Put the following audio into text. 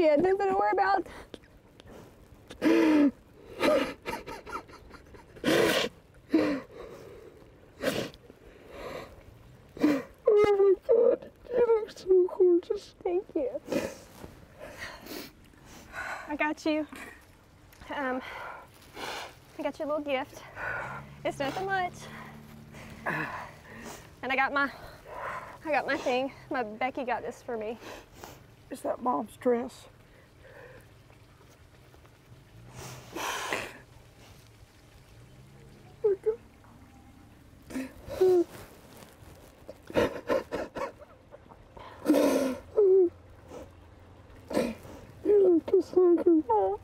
you had nothing to worry about. Oh my god, you look so gorgeous. Thank you. I got you. Um, I got you a little gift. It's nothing much. And I got my, I got my thing. My Becky got this for me. Is that mom's dress? You look just like mom.